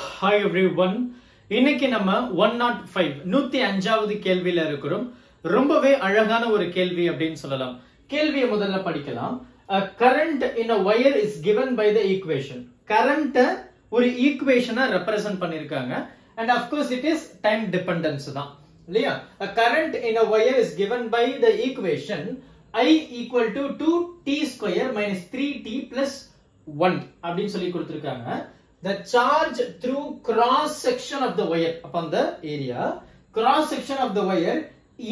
Hi every one இன்னைக்கு நம்ம one not five நூத்தி அஞ்சாவது கேள்வியில இருக்கிறோம். ரொம்பவே அழகான ஒரு கேள்வி அப்படின்னு சொல்லலாம். கேள்வியை முதல்ல படிக்கலாம். Current in a wire is given by the equation current ஒரு ஈக்குவேஷனா ரெப்ரசன்ட் பண்ணிருக்காங்க. And of course it is time dependence தான். இல்லையா? Current in a wire is given by the equation I equal to two t square minus three t plus one அப்படின்னு சொல்லி கொடுத்திருக்காங்க. The charge through cross section of the wire upon the area. Cross section of the wire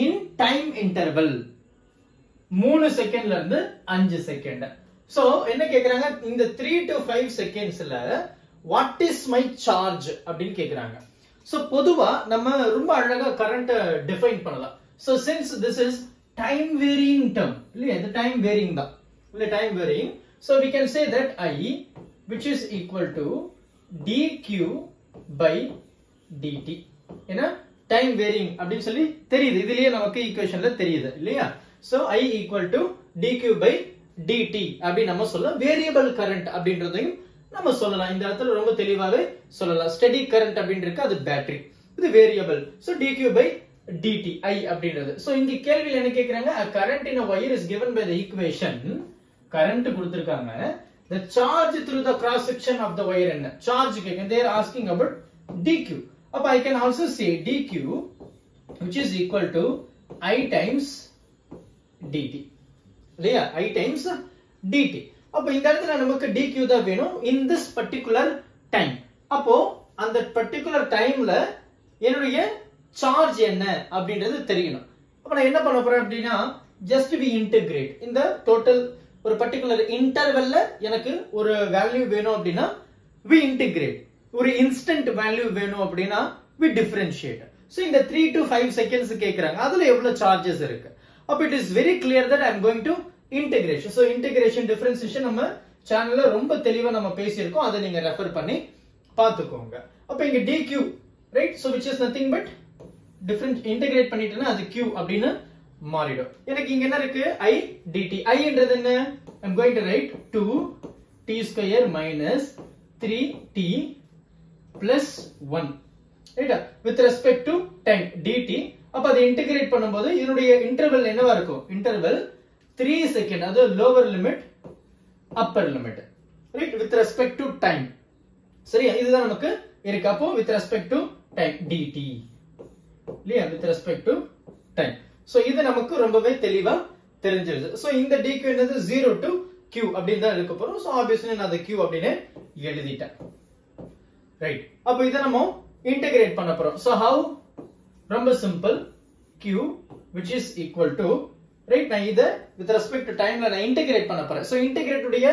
in time interval. மூணு செகண்ட்ல இருந்து அஞ்சு second so என்ன கேட்குறாங்க இந்த த்ரீ டு ஃபைவ் செகண்ட்ஸ்ல வாட் இஸ் மை சார்ஜ் அப்படின்னு கேட்குறாங்க சோ பொதுவா நம்ம ரொம்ப அழகா கரண்ட்டை டிஃபைன் பண்ணலாம். So since this is time varying term இல்லையா? இது டைம் வேரியிங் தான். இல்ல time varying so we can say that I which is equal to dq by dt. ஏன்னா டைம் வேரிங் அப்படின்னு சொல்லி தெரியுது. இதுலயே நமக்கு ஈக்குவேஷன்ல தெரியுது இல்லையா? So i equal to dq by dt அப்படி நம்ம சொல்லலாம் வேரியபிள் கரண்ட் அப்படின்றதையும் நம்ம சொல்லலாம். இந்த இடத்துல ரொம்ப தெளிவாவே சொல்லலாம். ஸ்டெடி கரண்ட் அப்படின்னு இருக்கு அது பேட்டரி இது variable so dq by dt i அப்படின்றது. சோ இங்க கேள்வியில என்ன கேக்குறாங்க? Current in wire is given by the equation. Current கொடுத்திருக்காங்க. The charge through the cross section of the wire and charge and they are asking about dq Up i can also say dq which is equal to i times dt இல்லையா i times dt அப்ப இந்த இடத்துல நமக்கு dq தான் வேணும் in this particular time அப்போ அந்த particular timeல என்னுடைய சார்ஜ் என்ன அப்படின்றது தெரியணும் அப்ப நான் என்ன பண்ண போறேன் அப்படின்னா ஜஸ்ட் வி இன்டகிரேட் இந்த டோட்டல் ஒரு பர்டிகுலர் இன்டர்வெல்ல எனக்கு ஒரு வேல்யூ வேணும் அப்படின்னா வி இன்டிகிரேட் ஒரு இன்ஸ்டன்ட் வேல்யூ வேணும் அப்படின்னா வி டிஃபரன்ஷியேட் ஸோ இந்த த்ரீ டு ஃபைவ் செகண்ட்ஸ் கேட்குறாங்க அதுல எவ்வளவு சார்ஜஸ் இருக்கு? அப்போ it is very clear that I'm going to integration so integration differentiation நம்ம சேனல்ல ரொம்ப தெளிவா நம்ம பேசியிருக்கோம். அதை நீங்க ரெஃபர் பண்ணி பார்த்துக்கோங்க. அப்போ இங்க d q right so which is nothing but different integrate பண்ணிட்டேன்னா அது கியூ அப்படின்னு மாறிடும். எனக்கு இங்க என்ன இருக்கு? ஐ டிடி ஐன்றது என்ன? I'm going to write two t square minus three t plus one ரைட்டா with respect to time dt அப்ப அதை இன்டிகிரேட் பண்ணும்போது இதனுடைய இன்டர்வல் என்னவா இருக்கும்? இன்டர்வல் த்ரீ செகண்ட் அது lower limit upper limit right with respect to time சரியா? இதுதான் நமக்கு இருக்கு. அப்போ with respect to time dt இல்லையா? With respect to time so இது நமக்கு ரொம்பவே தெளிவா தெரிஞ்சிருது. சோ இந்த டிக்கு என்னது? ஜீரோ டு கியூ அப்படின்னு தான் இருக்க போறோம். சோ ஆப்வியஸ்லி நான் அதை கியூ அப்படின்னு எழுதிட்டேன். ரைட் அப்போ இதை நம்ம இன்டகிரேட் பண்ண போறோம். சோ ஹவு ரொம்ப simple q which is equal to right நான் இதை வித் ரெஸ்பெக்ட் டு டைம்ல நான் இன்டகிரேட் பண்ண போறேன். சோ இன்டகிரேட் உடைய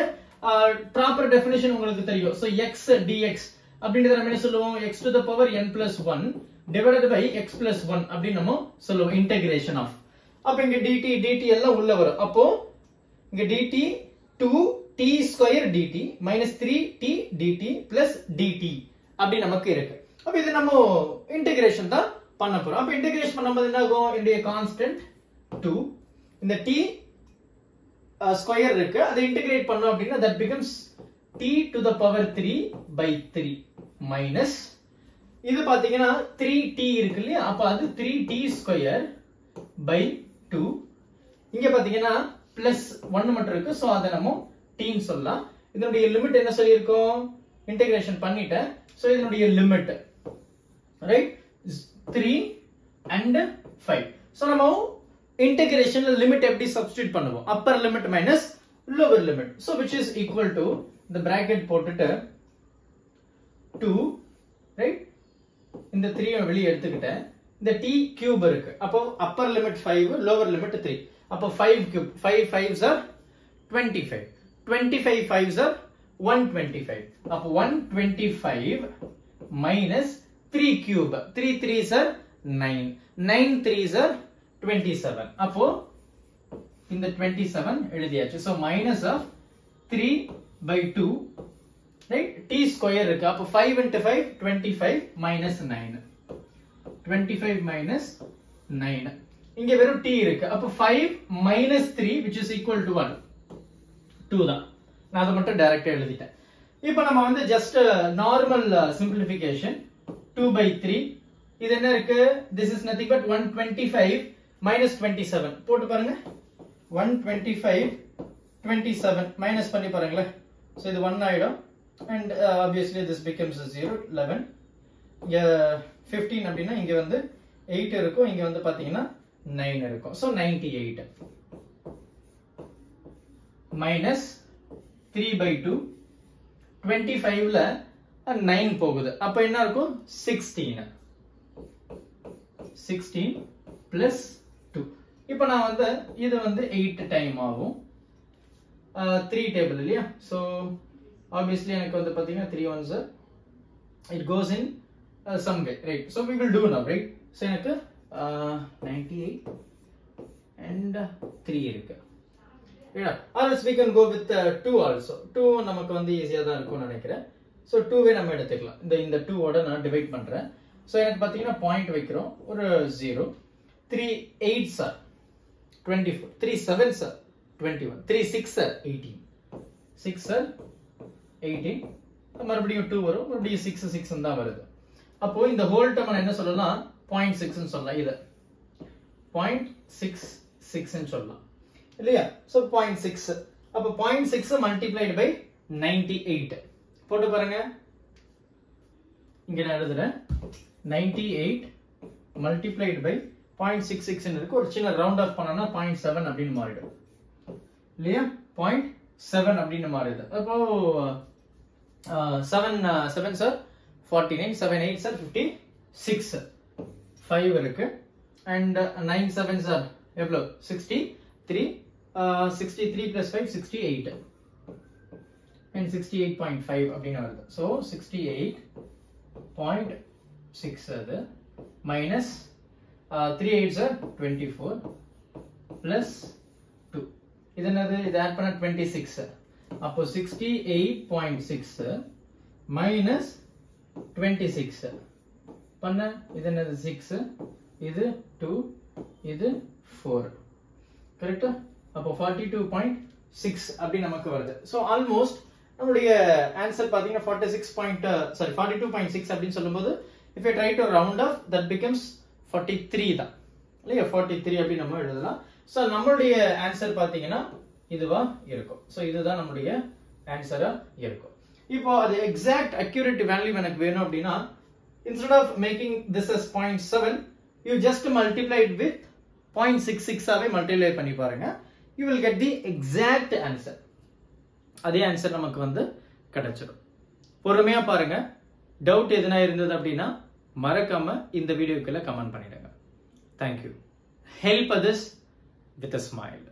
ப்ராப்பர் டெஃபினேஷன் உங்களுக்கு தெரியும். சோ எக்ஸ் டிஎக்ஸ் அப்படின்றத நம்ம என்ன சொல்லுவோம்? X to the power n plus one divided by x plus 1 அப்படின்னு நம்ம சொல்லுவோம். இன்டகிரேஷன் ஆஃப் அப்ப இங்க டிடி டிடி எல்லாம் உள்ள வரும். அப்போ இங்க dt two t square dt minus 3 t dt plus dt அப்படி நமக்கு இருக்கு. அப்ப இது நம்ம இன்டகிரேஷன் தான் பண்ண போறோம். அப்ப இன்டகிரேஷன் பண்ணும்போது என்ன ஆகும்? என்னுடைய கான்ஸ்டன்ட் டூ இந்த டி ஸ்கொயர் இருக்கு. அதை இன்டகிரேட் பண்ணோம் அப்படின்னா that becomes t to the power three by three minus இது பார்த்தீங்கன்னா த்ரீ டி இருக்கு இல்லையா? அப்போ அது three t square by two இங்கே பார்த்தீங்கன்னா பிளஸ் ஒன்று மட்டும் இருக்கு. ஸோ அதை நம்ம டீன்னு சொல்லலாம். இதனுடைய லிமிட் என்ன சொல்லியிருக்கோம்? இன்டெகிரேஷன் பண்ணிட்டேன். ஸோ இதனுடைய limit right three and five so நம்ம இன்டகிரேஷன்ல லிமிட் எப்படி சப்ஸ்டியூட் பண்ணுவோம்? Upper limit minus lower limit so which is equal to இந்த பிராக்கெட் போட்டுட்டு டூ ரைட் இந்த த்ரீயும் வெளியே எடுத்துக்கிட்டேன். இந்த டி கியூப் இருக்கு. அப்போ upper limit five lower limit three அப்போ five cube five five sir twenty five twenty five five sir one twenty five அப்போ one twenty five minus three cube three three sir nine nine three sir twenty seven அப்போ இந்த twenty seven எழுதியாச்சு. So minus of three by two right t square இருக்கு. அப்போ 5 into 5 25 minus 9 25 minus 9 இங்க வெறும் t இருக்கு. அப்போ 5 minus 3 which is equal to 1 2 தான். நான் அதை மட்டும் டைரக்டா எழுதிட்டேன். இப்போ நம்ம வந்து just normal simplification two by three இது என்ன இருக்கு? This is nothing but one twenty five minus twenty seven போட்டு பாருங்க. One twenty five twenty seven minus பண்ணி பாருங்களேன். ஸோ இது ஒன் ஆயிடும். And obviously this becomes zero eleven இங்க ஃபிஃப்டீன் அப்படின்னா இங்கே வந்து எயிட் இருக்கும். இங்க வந்து பார்த்தீங்கன்னா நைன் இருக்கும். So ninety eight minus three by two twenty ஃபைவ்ல நைன் போகுது. அப்போ என்ன இருக்கும்? சிக்ஸ்டீன் சிக்ஸ்டீன் பிளஸ் டூ இப்போ நான் வந்து இது வந்து எயிட் டைம் ஆகும். த்ரீ டேபிள் இல்லையா? ஸோ obviously எனக்கு வந்து பார்த்தீங்கன்னா three one sir it goes in some way right so we will two now right so எனக்கு நைன்டி எயிட் அண்ட் த்ரீ இருக்கு. RS we can go with two also two நமக்கு வந்து ஈஸியாக தான் இருக்கும்னு நினைக்கிறேன். ஸோ டூவே நம்ம எடுத்துக்கலாம். இந்த இந்த டூவோட நான் டிவைட் பண்ணுறேன் ஸோ எனக்கு பார்த்தீங்கன்னா பாயிண்ட் வைக்கிறோம். ஒரு zero three eight sir twenty four three seven sir twenty one three six sir eighteen six sir eighteen மறுபடியும் டூ வரும் மறுபடியும் சிக்ஸ் சிக்ஸ் தான் வருது. அப்போ இந்த ஹோல் டேர்ம் என்ன சொல்லலாம்? பாயிண்ட் சிக்ஸ்னு சொல்லலாம் இதை. பாயிண்ட் சிக்ஸ் சிக்ஸ்ன்னு சொல்லலாம். இல்லையா? ஸோ பாயிண்ட் சிக்ஸ் அப்போ point six multiplied by ninety eight போட்டு பாருங்க. இங்க நான் எழுதுறேன். Ninety eight multiplied by point six six இருக்கு. ஒரு சின்ன ரவுண்ட் ஆஃப் பண்ணோம்னா பாயிண்ட் செவன் அப்படின்னு மாறிடும். இல்லையா? பாயிண்ட் செவன் அப்படின்னு மாறிடுது அப்போ seven seven sir forty nine seven eight sir fifty six five இருக்கு அண்ட் நைன் செவன் சார் எவ்வளோ sixty three sixty three plus five sixty eight and sixty eight point five அப்படின்னு வருது so sixty eight point six அது minus three eight sir twenty four plus two இது என்னது இது add பண்ண twenty six அப்போ sixty eight point six minus twenty six பண்ண. இது என்னது சிக்ஸ் இது டூ இது ஃபோர் கரெக்டா அப்போ ஃபார்ட்டி டூ பாயிண்ட் சிக்ஸ் அப்படி நமக்கு வருது. ஸோ ஆல்மோஸ்ட் நம்மளுடைய ஆன்சர் பார்த்தீங்கன்னா forty six point sorry forty two point six அப்படின்னு சொல்லும்போது if you try to round off that becomes forty three தான். இல்லையா? ஃபார்ட்டி த்ரீ அப்படி நம்ம எழுதலாம். ஸோ நம்மளுடைய ஆன்சர் பார்த்தீங்கன்னா இதுவா இருக்கும். ஸோ இதுதான் நம்மளுடைய ஆன்சரா இருக்கும். இப்போ அது எக்ஸாக்ட் அக்யூரேட் வேல்யூ எனக்கு வேணும் அப்படின்னா instead of making this is point seven you just multiplied with point six சிக்ஸாவே multiply பண்ணி பாருங்க. You will get the exact answer அதே ஆன்சர் நமக்கு வந்து கிடைச்சிடும். பொறுமையா பாருங்க. டவுட் எதுனா இருந்தது அப்படின்னா மறக்காம இந்த வீடியோக்குள்ள கமெண்ட் பண்ணிடுங்க. Thank you help others with a smile